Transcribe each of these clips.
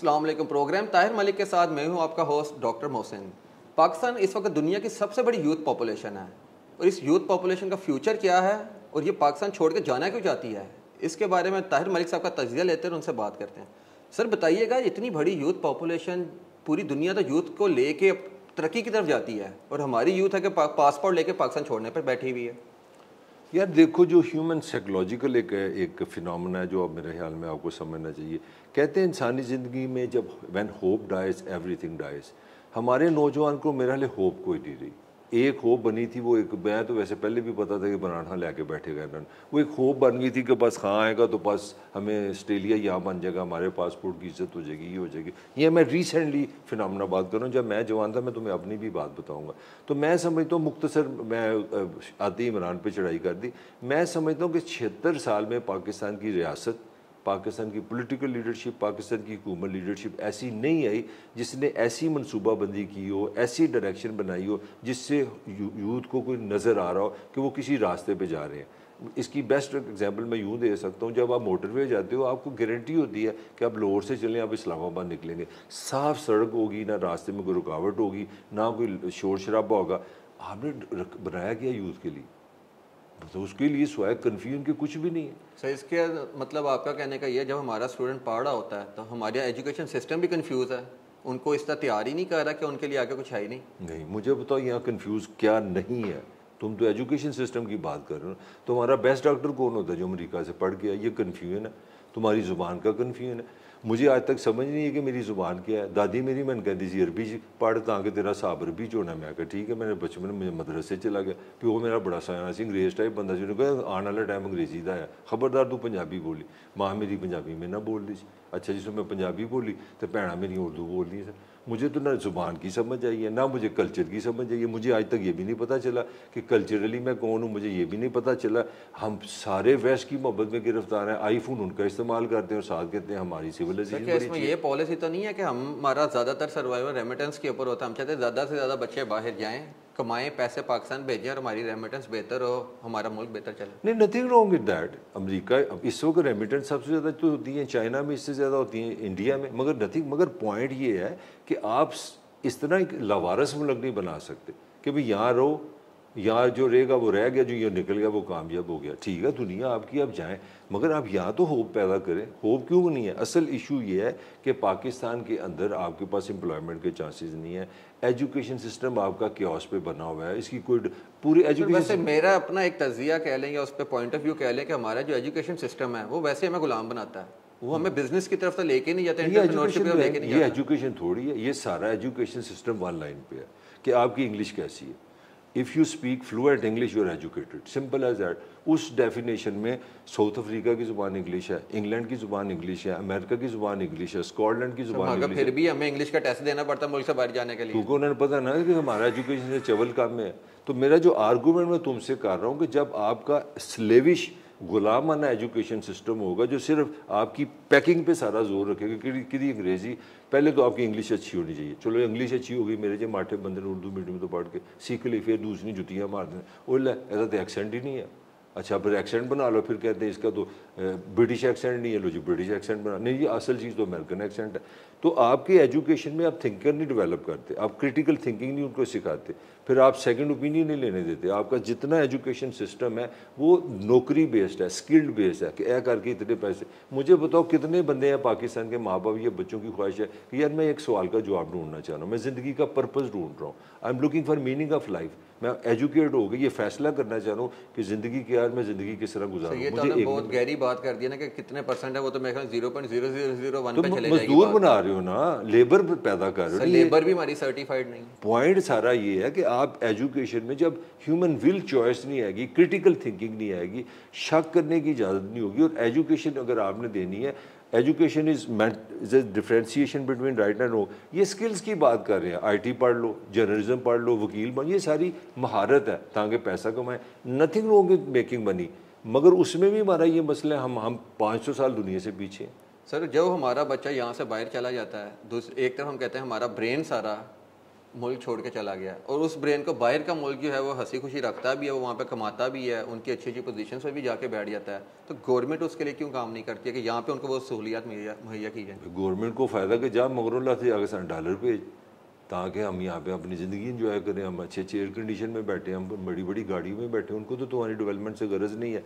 अल्लाम programme. Tahir Malik के साथ मैं हूँ आपका होस्ट डॉक्टर मोहसिन। पाकिस्तान इस वक्त दुनिया की सबसे बड़ी यूथ पॉपुलेशन है। और इस यूथ पॉपुलेशन का फ्यूचर क्या है? और ये पाकिस्तान छोड़ के जाना क्यों चाहती है? इसके बारे में ताहिर मलिक साहब का तजिया लेते हैं उनसे बात करते हैं। सर, बताइएगा, इतनी बड़ी यूथ पॉपुलेशन पूरी दुनिया तो यूथ को लेके तरक्की की तरफ़ जाती है। और हमारी यूथ है कि पासपोर्ट लेके पाकिस्तान छोड़ने पर बैठी हुई है। यार देखो जो ह्यूमन साइकोलॉजिकल एक एक फिनमिना है जो अब मेरे ख्याल में आपको समझना चाहिए। कहते हैं इंसानी ज़िंदगी में जब when hope dies everything dies हमारे नौजवान को मेरा लिए होप कोई नहीं रही। एक होप बनी थी, वो एक, मैं तो वैसे पहले भी पता था कि बनाना लेके बैठेगा इन्होंने वो एक होप बन गई थी कि बस कहाँ आएगा तो बस हमें ऑस्ट्रेलिया यहाँ बन जाएगा, हमारे पासपोर्ट की इज़्ज़त हो जाएगी, ये हो जाएगी। ये मैं रिसेंटली फिनमना बात कर रहा हूँ, जब मैं जवान था, मैं तुम्हें अपनी भी बात बताऊँगा। तो मैं समझता हूँ मुख्तसर मैं आती इमरान पर चढ़ाई कर दी। मैं समझता हूँ कि छिहत्तर साल में पाकिस्तान की रियासत पाकिस्तान की पॉलिटिकल लीडरशिप पाकिस्तान की हुकूमत लीडरशिप ऐसी नहीं आई जिसने ऐसी मनसूबाबंदी की हो, ऐसी डायरेक्शन बनाई हो, जिससे यूथ को कोई नज़र आ रहा हो कि वो किसी रास्ते पे जा रहे हैं। इसकी बेस्ट एग्जांपल मैं यूँ दे सकता हूँ, जब आप मोटरवे जाते हो, आपको गारंटी होती है कि आप लाहौर से चलें, आप इस्लामाबाद निकलेंगे। साफ़ सड़क होगी, ना रास्ते में कोई रुकावट होगी, ना कोई शोर शराबा होगा। आपने बनाया गया यूथ के लिए? तो उसके लिए स्वयं कन्फ्यूज़न के कुछ भी नहीं है। सर इसके मतलब आपका कहने का ये जब हमारा स्टूडेंट पढ़ रहा होता है तो हमारे एजुकेशन सिस्टम भी कन्फ्यूज़ है। उनको इस तरह तैयार ही नहीं कर रहा कि उनके लिए आगे कुछ है ही नहीं। नहीं मुझे बताओ यहाँ कन्फ्यूज़ क्या नहीं है? तुम तो एजुकेशन सिस्टम की बात कर रहे हो। तो हमारा बेस्ट डॉक्टर कौन होता है जो अमरीका से पढ़ गया ये कन्फ्यूज़न है। तुम्हारी ज़ुबान का कन्फ्यूज़न है। मुझे आज तक समझ नहीं है कि मेरी ज़ुबान क्या है। दादी मेरी मैंने कहती थी अरबी पढ़ ताकि तेरा साहब अरबी चोना मैं कहा ठीक है, मैंने बचपन में मदरसे चला गया। फिर वो मेरा बड़ा सयाना सी, अंग्रेज़ टाइप बंदा जिन्होंने कहा, आने वाला टाइम अंग्रेज़ी का है। खबरदार, तू पंजाबी बोली। माँ मेरी पंजाबी में ना बोल दी अच्छा जिसमें मैं पंजाबी बोली तो भैन मेरी उर्दू बोल दी सर मुझे तो ना ज़ुबान की समझ आई है ना मुझे कल्चर की समझ आई है। मुझे आज तक ये भी नहीं पता चला कि कल्चरली मैं कौन हूँ मुझे ये भी नहीं पता चला। हम सारे वेस्ट की मोहब्बत में गिरफ़्तार हैं आईफोन उनका इस्तेमाल करते हैं और साथ कहते हैं हमारी सिविलाइजेशन इसमें ये पॉलिसी तो नहीं है कि हमारा ज़्यादातर सर्वाइवर रेमिटेंस के ऊपर होता है? हम चाहते हैं ज़्यादा से ज़्यादा बच्चे बाहर जाएँ कमाएँ, पैसे पाकिस्तान भेजें और हमारी रेमिटेंस बेहतर हो, हमारा मुल्क बेहतर चले। नहीं nothing wrong with that America इस वक्त रेमिटेंस सबसे ज़्यादा तो होती है, चाइना में इससे ज़्यादा होती है, इंडिया में, मगर नथिंग मगर पॉइंट ये है कि आप इस तरह एक लवारस मुल्क नहीं बना सकते कि भाई यहाँ रहो यहाँ जो रहेगा वो रह गया जो ये निकल गया वो कामयाब हो गया। ठीक है दुनिया आपकी आप जाएँ। मगर आप यहाँ तो होप पैदा करें। होप क्यों नहीं है? असल इशू ये है कि पाकिस्तान के अंदर आपके पास एम्प्लॉयमेंट के चांसेस नहीं है। एजुकेशन सिस्टम आपका क्योस पे बना हुआ है। इसकी कोई पूरी एजुकेशन वैसे मेरा अपना एक तजिया कह लें या उस पर पॉइंट ऑफ़ व्यू कह लें कि हमारा जो एजुकेशन सिस्टम है वो वैसे हमें गुलाम बनाता है। वो हमें बिज़नेस की तरफ़ तो लेके नहीं जाते ये एजुकेशन नहीं ये एजुकेशन थोड़ी है। ये सारा एजुकेशन सिस्टम वन लाइन पे है कि आपकी इंग्लिश कैसी है? If you speak fluent English you're educated simple as that उस डेफिनेशन में साउथ अफ्रीका की ज़ुबान इंग्लिश है इंग्लैंड की ज़ुबान इंग्लिश है अमेरिका की ज़ुबान इंग्लिश है स्कॉटलैंड की ज़ुबान इंग्लिश फिर भी हमें इंग्लिश का टेस्ट देना पड़ता है मुल्क से बाहर जाने के लिए। क्योंकि उन्होंने पता ना कि हमारा एजुकेशन से चवल काम में है। तो मेरा जो आर्गूमेंट मैं तुमसे कर रहा हूँ कि जब आपका स्लेविश गुलामाना एजुकेशन सिस्टम होगा जो सिर्फ़ आपकी पैकिंग पे सारा ज़ोर रखेगा, कि अंग्रेज़ी, पहले तो आपकी इंग्लिश अच्छी होनी चाहिए। चलो इंग्लिश अच्छी होगी मेरे जो माठे बंदे ने उर्दू मीडियम तो पढ़ के, सीख ली, फिर दूसरी जुतियाँ मार दें। वो ऐसा तो एक्सेंट ही नहीं है। अच्छा फिर एक्सेंट बना लो, फिर कहते हैं इसका तो ब्रिटिश एक्सेंट नहीं है, लो जी ब्रिटिश एक्सेंट बना, नहीं, ये असल चीज़ तो अमेरिकन एक्सेंट है। तो आपके एजुकेशन में आप थिंकर नहीं डेवलप करते, आप क्रिटिकल थिंकिंग नहीं उनको सिखाते, फिर आप सेकंड ओपिनियन नहीं लेने देते, आपका जितना एजुकेशन सिस्टम है, वो नौकरी बेस्ड है स्किल्ड बेस्ड है, कि ऐ करके इतने पैसे, मुझे बताओ कितने बंदे हैं पाकिस्तान के माँ बाप या बच्चों की ख्वाहिश है कि यार मैं एक सवाल का जवाब ढूंढना चाह रहा हूँ, मैं ज़िंदगी का पर्पज़ ढूंढ रहा हूँ I am looking for meaning of life मैं एजुकेट हो गई ये फैसला करना चाह रहा हूँ कि ज़िंदगी के यार मैं ज़िंदगी किस तरह गुजारूँ? ये तो मुझे बहुत गहरी बात कर दी ना कि कितने परसेंट है वो तो मेरे ख्याल zero point zero zero zero one पे चले मजदूर बना रहे हो ना लेबर पैदा कर रहे हो। लेबर भी हमारी सर्टिफाइड नहीं पॉइंट सारा ये है कि आप एजुकेशन में जब ह्यूमन विल चॉइस नहीं आएगी क्रिटिकल थिंकिंग नहीं आएगी शक करने की इजाज़त नहीं होगी। और एजुकेशन अगर आपने देनी है education is is differentiation between right and wrong ये स्किल्स की बात कर रहे हैं। आईटी पढ़ लो जर्नलिज्म पढ़ लो, वकील बन, ये सारी महारत है, ताकि पैसा कमाएँ। Nothing wrong with making money मगर उसमें भी हमारा ये मसला है, हम हम पाँच सौ साल दुनिया से पीछे सर, जब हमारा बच्चा यहाँ से बाहर चला जाता है दूसरे एक तरफ़ हम कहते हैं हमारा ब्रेन सारा मुल्क छोड़ के चला गया। और उस ब्रेन को बाहर का मुल्क जो है, वो हँसी खुशी रखता भी है, वो वहाँ पे कमाता भी है, उनकी अच्छी अच्छी पोजीशन पर भी जाके बैठ जाता है। तो गवर्नमेंट उसके लिए क्यों काम नहीं करती है कि यहाँ पे उनको वो सहूलियात मुहैया की जाए? गवर्नमेंट को फ़ायदा कि जा मगरोला से आगे सन डॉलर भेज ताकि हम यहाँ पे अपनी ज़िंदगी इंजॉय करें, हम अच्छे अच्छे एयर कंडीशन में बैठे, हम बड़ी बड़ी गाड़ियों में बैठे, उनको तो तुम्हारी डेवलपमेंट से गरज नहीं है।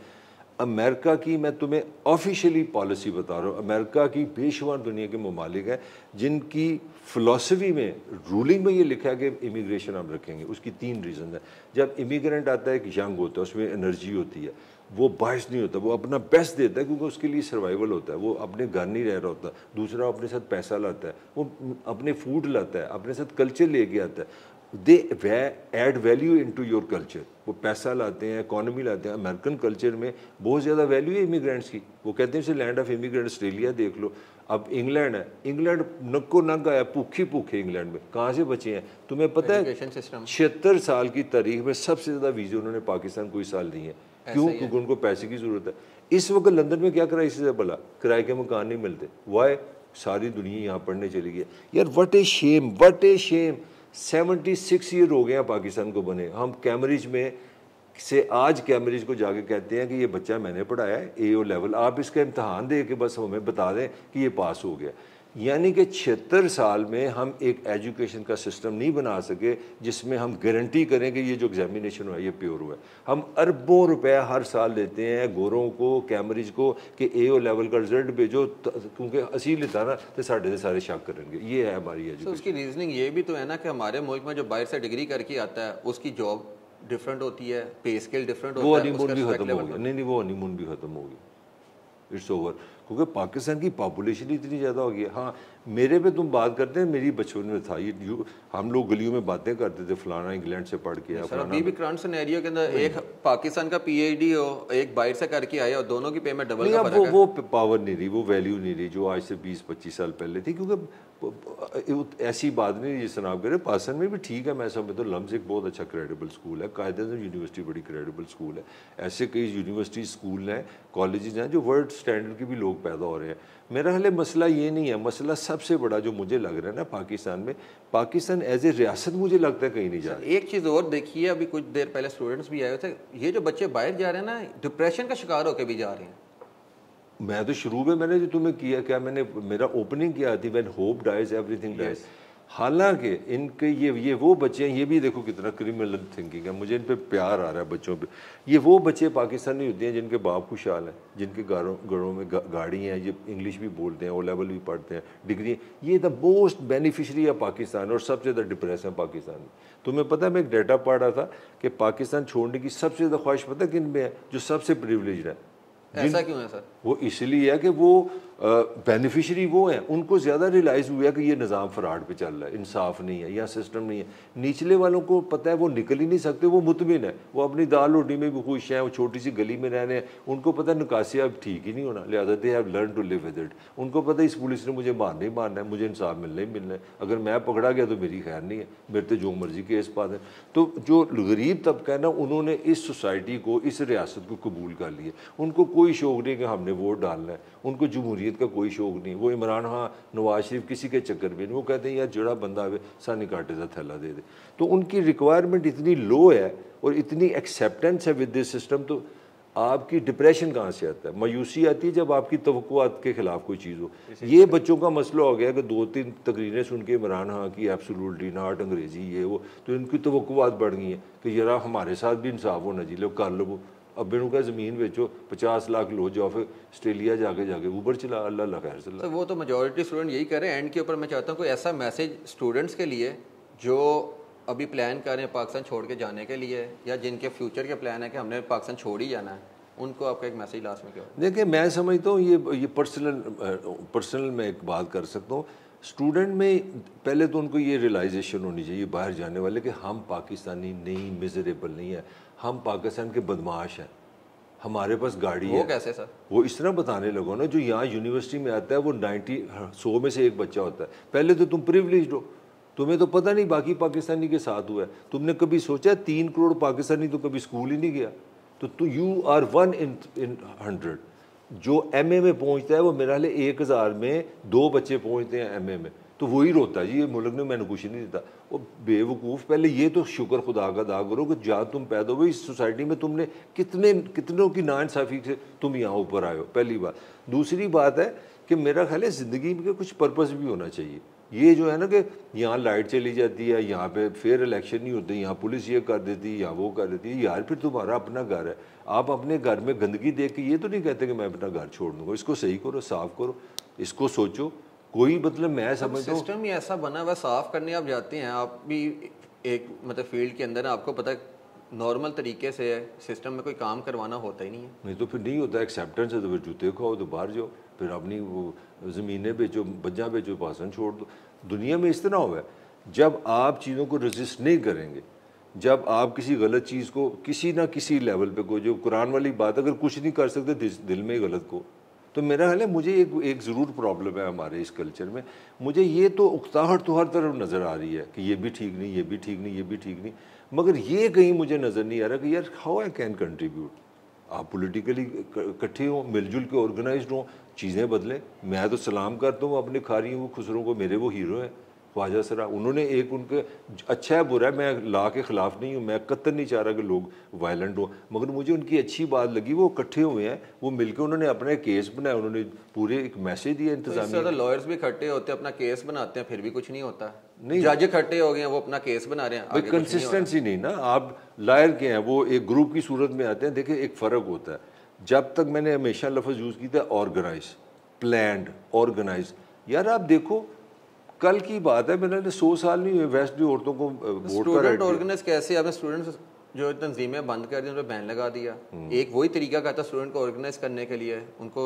अमेरिका की मैं तुम्हें ऑफिशियली पॉलिसी बता रहा हूँ। अमेरिका की बेशुमार दुनिया के ममालिक हैं, जिनकी फ़िलासफ़ी में रूलिंग में ये लिखा है कि इमिग्रेशन हम रखेंगे। उसकी तीन रीज़न है। जब इमिग्रेंट आता है, एक यंग होता है, उसमें एनर्जी होती है। वो बायस नहीं होता, वो अपना बेस्ट देता है, क्योंकि उसके लिए सर्वाइवल होता है। वो अपने घर नहीं रह रहा होता। दूसरा अपने साथ पैसा लाता है। वो अपने फ़ूड लाता है, अपने साथ कल्चर लेके आता है। They way add value into your culture वो पैसा लाते हैं इकॉनमी लाते हैं। अमेरिकन कल्चर में बहुत ज़्यादा वैल्यू है इमिग्रेंट्स की। वो कहते हैं उसे लैंड ऑफ़ इमिग्रेंट ऑस्ट्रेलिया देख लो। अब इंग्लैंड है। इंग्लैंड नक्को नग आया भूखे भूखे इंग्लैंड में। कहाँ से बचे हैं? तुम्हें पता है छिहत्तर साल की तारीख में सबसे ज़्यादा वीज़े उन्होंने पाकिस्तान को कोई साल दिए हैं। क्यों? क्योंकि उनको पैसे की ज़रूरत है। इस वक्त लंदन में क्या कराए इससे भला? किराए के मकान नहीं मिलते। वाई सारी दुनिया यहाँ पढ़ने चली गई यार what a shame what a shame seventy six year हो गए हैं पाकिस्तान को बने। हम कैमरिज में से आज कैमरिज को जाके कहते हैं कि ये बच्चा मैंने पढ़ाया है ए ओ लेवल आप इसका इम्तहान दे के बस हमें बता दें कि ये पास हो गया। यानी कि छिहत्तर साल में हम एक एजुकेशन का सिस्टम नहीं बना सके जिसमें हम गारंटी करें कि ये जो एग्जामिनेशन हुआ ये प्योर हुआ है। हम अरबों रुपए हर साल लेते हैं गोरों को कैमरिज को कि ए ओ लेवल का रिज़ल्ट भेजो क्योंकि असील था ना तो साढ़े से सारे शक करेंगे। ये है हमारी एजुकेशन तो उसकी रीजनिंग ये भी तो है ना कि हमारे मुल्क में जो बाहर से डिग्री करके आता है उसकी जॉब डिफरेंट होती है पे स्केल डिफरेंट होता है वो हनीमून भी खत्म हो गया। नहीं नहीं वो हनीमून भी खत्म हो गया। इट्स ओवर क्योंकि पाकिस्तान की पॉपुलेशन इतनी ज़्यादा हो गई है। हाँ मेरे पे तुम बात करते हैं मेरी बचपन में था ये। हम लोग गलियों में बातें करते थे फलाना इंग्लैंड से पढ़ के सिनेरियो के अंदर एक पाकिस्तान का पीएचडी हो एक बाहर से करके आया और दोनों की पेमेंट डबल का वो वो पावर नहीं रही वो वैल्यू नहीं रही जो आज से बीस पच्चीस साल पहले थी क्योंकि ऐसी बात नहीं जिस आप करें पासन में भी ठीक है मैं समझता हूँ लम्स एक बहुत अच्छा क्रेडिबल स्कूल है कायदे यूनिवर्सिटी बड़ी क्रेडिबल स्कूल है। ऐसे कई यूनिवर्सिटी स्कूल हैं कॉलेज हैं जो वर्ल्ड स्टैंडर्ड के भी लोग पैदा हो रहे हैं। मेरा हाल मसला ये नहीं है मसला सबसे बड़ा जो मुझे लग रहा है ना पाकिस्तान में पाकिस्तान एज ए रियासत मुझे लगता है कहीं नहीं जा रहा। एक चीज़ और देखिए अभी कुछ देर पहले स्टूडेंट्स भी आए थे ये जो बच्चे बाहर जा रहे हैं ना डिप्रेशन का शिकार होकर भी जा रहे हैं। मैं तो शुरू में मैंने जो तुम्हें किया क्या मैंने मेरा ओपनिंग किया थी when hope dies everything dies हालाँकि इनके ये ये वो बच्चे हैं ये भी देखो कितना क्रिमिनल थिंकिंग है। मुझे इन पर प्यार आ रहा है बच्चों पे। ये वो बच्चे पाकिस्तानी होते हैं जिनके बाप खुशहाल हैं जिनके घरों घरों में गा, गाड़ी हैं ये इंग्लिश भी बोलते हैं ओ लेवल भी पढ़ते हैं डिग्री है। ये द मोस्ट बेनिफिशरी है पाकिस्तान और सबसे ज़्यादा डिप्रेस है पाकिस्तान। में तुम्हें पता है मैं एक डाटा पढ़ रहा था कि पाकिस्तान छोड़ने की सबसे ज़्यादा ख्वाहिश पता किन में है? जो सबसे प्रिवलेज है। ऐसा क्यों है सर? वो इसलिए है कि वो बेनिफिशरी वो हैं, उनको ज़्यादा रियलाइज़ हुआ कि ये निज़ाम फ्राड पे चल रहा है, इंसाफ नहीं है, या सिस्टम नहीं है। निचले वालों को पता है, वो निकल ही नहीं सकते, वो मुतमिन है। वो अपनी दाल रोटी में भी खुश हैं, वो छोटी सी गली में रहने हैं। उनको पता है निकासी अब ठीक ही नहीं होना, लिहाजा they have learn to live with it उनको पता इस पुलिस ने मुझे मारना ही मारना है, मुझे इंसाफ मिलना ही मिलना है। अगर मैं पकड़ा गया तो मेरी खैर नहीं है, मेरे तो जो मर्ज़ी केस पा दें। तो जो गरीब तबका है ना, उन्होंने इस सोसाइटी को, इस रियासत को कबूल कर लिया। उनको कोई शौक नहीं कि हमने वोट डालना है। उनको जमहूरियत का कोई शौक नहीं। वो इमरान खान नवाज़ शरीफ किसी के चक्कर में नहीं। वो कहते हैं यार जड़ा बंदा आवे सानी काटे का थैला दे दे। तो उनकी रिक्वायरमेंट इतनी लो है और इतनी एक्सेप्टेंस है विद दिस सिस्टम तो आपकी डिप्रेशन कहाँ से आता है? मायूसी आती है जब आपकी तो के ख़िलाफ़ कोई चीज़ हो। ये बच्चों का मसला हो गया कि दो तीन तकरीरें सुन के इमरान खान की एब्सोल्युटली नाट अंग्रेज़ी ये वो तो इनकी तो बढ़ गई हैं कि यार हमारे साथ भी इंसाफ होना चाहिए लो कर लो अब का ज़मीन बेचो पचास लाख लो जाओ फिर ऑस्ट्रेलिया जाके जाके ऊबर चला अल्लाह अल्लाह खैर चला तो वो तो मेजोरिटी स्टूडेंट यही हैं एंड के ऊपर मैं चाहता हूँ कोई ऐसा मैसेज स्टूडेंट्स के लिए जो अभी प्लान कर रहे हैं पाकिस्तान छोड़ के जाने के लिए या जिनके फ्यूचर के प्लान है कि हमने पाकिस्तान छोड़ ही जाना है उनको आपका एक मैसेज लास्ट में क्या देखिए मैं समझता हूँ ये ये पर्सनल पर्सनल मैं एक बात कर सकता हूँ। स्टूडेंट में पहले तो उनको ये रियलाइजेशन होनी चाहिए बाहर जाने वाले कि हम पाकिस्तानी नहीं मिजरेबल नहीं है। हम पाकिस्तान के बदमाश हैं। हमारे पास गाड़ी वो है। कैसे सर? वो इस तरह बताने लगो ना जो यहाँ यूनिवर्सिटी में आता है वो नाइन्टी सौ में से एक बच्चा होता है। पहले तो तुम प्रिवलेज हो। तुम्हें तो पता नहीं बाकी पाकिस्तानी के साथ हुआ है। तुमने कभी सोचा तीन करोड़ पाकिस्तानी तो कभी स्कूल ही नहीं गया? तो तू you are one in in hundred जो एमए में पहुँचता है वो मेरा हाल एक हज़ार में दो बच्चे पहुँचते हैं एमए में। तो वही रोता है जी, ये मुल्क ने मैंने कुछ नहीं देता। वो बेवकूफ़, पहले ये तो शुक्र खुदा का अदा करो कि जहाँ तुम पैदा हुए, इस सोसाइटी में तुमने कितने, कितनों की नाइंसाफ़ी से तुम यहाँ ऊपर आए हो, पहली बात। दूसरी बात है कि मेरा ख्याल है ज़िंदगी में कुछ पर्पज़ भी होना चाहिए। ये जो है ना कि यहाँ लाइट चली जाती है, यहाँ पे फेयर इलेक्शन नहीं होते, यहाँ पुलिस ये कर देती है यहाँ वो कर देती। है यार, फिर तुम्हारा अपना घर है। आप अपने घर में गंदगी देख के ये तो नहीं कहते कि मैं अपना घर छोड़ दूँगा। इसको सही करो, साफ़ करो, इसको सोचो। कोई मतलब मैं समझता हूँ। सिस्टम ही ऐसा बना हुआ साफ़ करने आप जाते हैं आप भी एक मतलब फ़ील्ड के अंदर आपको पता नॉर्मल तरीके से सिस्टम में कोई काम करवाना होता ही नहीं है। नहीं तो फिर नहीं होता एक्सेप्टेंस है तो फिर जूते खाओ तो बाहर जाओ फिर अपनी वो ज़मीनें बेचो बज्जा बेचो पासन छोड़ दो। दुनिया में इस तरह हुआ है जब आप चीज़ों को रजिस्ट नहीं करेंगे जब आप किसी गलत चीज़ को किसी ना किसी लेवल पे को जो कुरान वाली बात अगर कुछ नहीं कर सकते दिल में ही गलत को। तो मेरा ख्याल है मुझे एक एक ज़रूर प्रॉब्लम है हमारे इस कल्चर में। मुझे ये तो उकताहट तो हर तरफ़ नज़र आ रही है कि ये भी ठीक नहीं, ये भी ठीक नहीं, ये भी ठीक नहीं। मगर ये कहीं मुझे नज़र नहीं आ रहा कि यार हाउ आई कैन कंट्रीब्यूट आप पोलिटिकली इकट्ठे हों, मिलजुल के ऑर्गेनाइज हों, चीज़ें बदलें। मैं तो सलाम करता हूँ अपने खारियों को खुसरों को, मेरे वो हीरो हैं। ख्वाजा सरा उन्होंने एक उनके अच्छा है बुरा है मैं ला के ख़िलाफ़ नहीं हूँ मैं कत्तर नहीं चाह रहा कि लोग वायलेंट हो मगर मुझे उनकी अच्छी बात लगी वो इकट्ठे हुए हैं वो मिलकर उन्होंने अपना केस बनाया उन्होंने पूरे एक मैसेज दिया इंतज़ाम तो लॉयर्स भी इकट्ठे होते हैं अपना केस बनाते हैं फिर भी कुछ नहीं होता। नहीं। जज इकट्ठे हो गए हैं वो अपना केस बना रहे हैं भाई कंसिस्टेंसी नहीं, नहीं ना आप लायर के हैं वो एक ग्रुप की सूरत में आते हैं देखिए एक फ़र्क होता है। जब तक मैंने हमेशा लफ्ज़ यूज़ किया था ऑर्गेनाइज प्लान ऑर्गेनाइज यार आप देखो कल की बात है मैंने सौ साल नहीं हुए वेस्ट भी औरतों को स्टूडेंट ऑर्गेनाइज कैसे आपने स्टूडेंट जो तंजीमें बंद कर दी उन पर बैन लगा दिया। हम्म। एक वही तरीका कहता था स्टूडेंट को ऑर्गेनाइज करने के लिए। उनको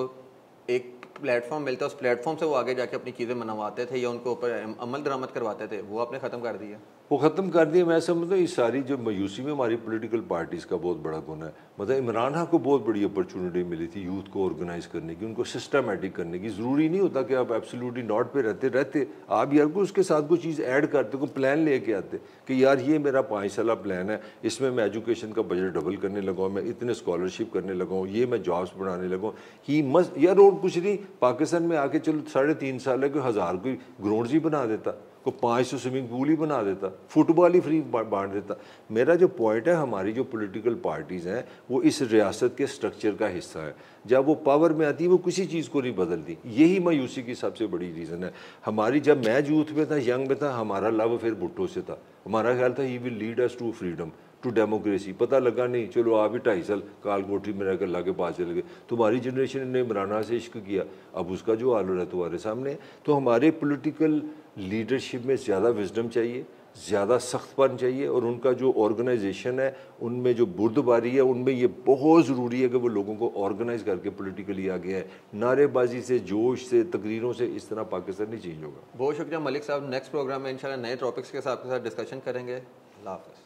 एक प्लेटफॉर्म मिलता है, उस प्लेटफॉर्म से वो आगे जाके अपनी चीज़ें मनवाते थे या उनके ऊपर अमल दरामद करवाते थे, वो आपने ख़त्म कर दिया? वो ख़त्म कर दिया, मैं समझता हूँ इस सारी जो मायूसी में हमारी पोलिटिकल पार्टीज़ का बहुत बड़ा गुना है। मतलब इमरान खान को बहुत बड़ी अपॉर्चुनिटी मिली थी यूथ को ऑर्गेनाइज करने की, उनको सिस्टमेटिक करने की। ज़रूरी नहीं होता कि आप एब्सोल्युटली नॉट पे रहते रहते। आप यार को उसके साथ कोई चीज़ ऐड करते को प्लान लेके आते कि यार ये मेरा पाँच साल प्लान है, इसमें मैं एजुकेशन का बजट डबल करने लगा, मैं इतने स्कॉलरशिप करने लगा, ये मैं जॉब्स बढ़ाने लगा। ही मस्त यार और कुछ नहीं पाकिस्तान में आके चलो साढ़े तीन साल है, कोई हज़ार कोई ग्राउंड ही बना देता को पाँच सौ स्विमिंग पूल ही बना देता, फुटबॉल ही फ्री बांट देता। मेरा जो पॉइंट है, हमारी जो पॉलिटिकल पार्टीज़ हैं, वो इस रियासत के स्ट्रक्चर का हिस्सा है। जब वो पावर में आती है वो किसी चीज़ को नहीं बदलती। यही मायूसी की सबसे बड़ी रीज़न है। हमारी, जब मैं यूथ में था यंग में था, हमारा लव फिर भुट्टो से था। हमारा ख्याल था he will lead us to freedom to democracy पता लगा नहीं, चलो आप ही ढाई साल काल कोठरी में रहकर ला के पास चले गए। तुम्हारी जनरेशन ने इमराना से इश्क किया। अब उसका जो हाल हो तुम्हारे सामने तो हमारे पोलिटिकल लीडरशिप में ज़्यादा विजडम चाहिए, ज़्यादा सख्तपन चाहिए और उनका जो ऑर्गेनाइजेशन है, उनमें जो बुर्दबारी है, उनमें ये बहुत ज़रूरी है कि वो लोगों को ऑर्गेनाइज करके पॉलिटिकली आगे है नारेबाजी से, जोश से, तकरीरों से इस तरह पाकिस्तान नहीं चेंज होगा। बहुत शुक्रिया मलिक साहब। नेक्स्ट प्रोग्राम में इंशाल्लाह नए टॉपिक्स के साथ आपके साथ डिस्कशन करेंगे। हाफ़